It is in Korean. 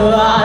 좋아.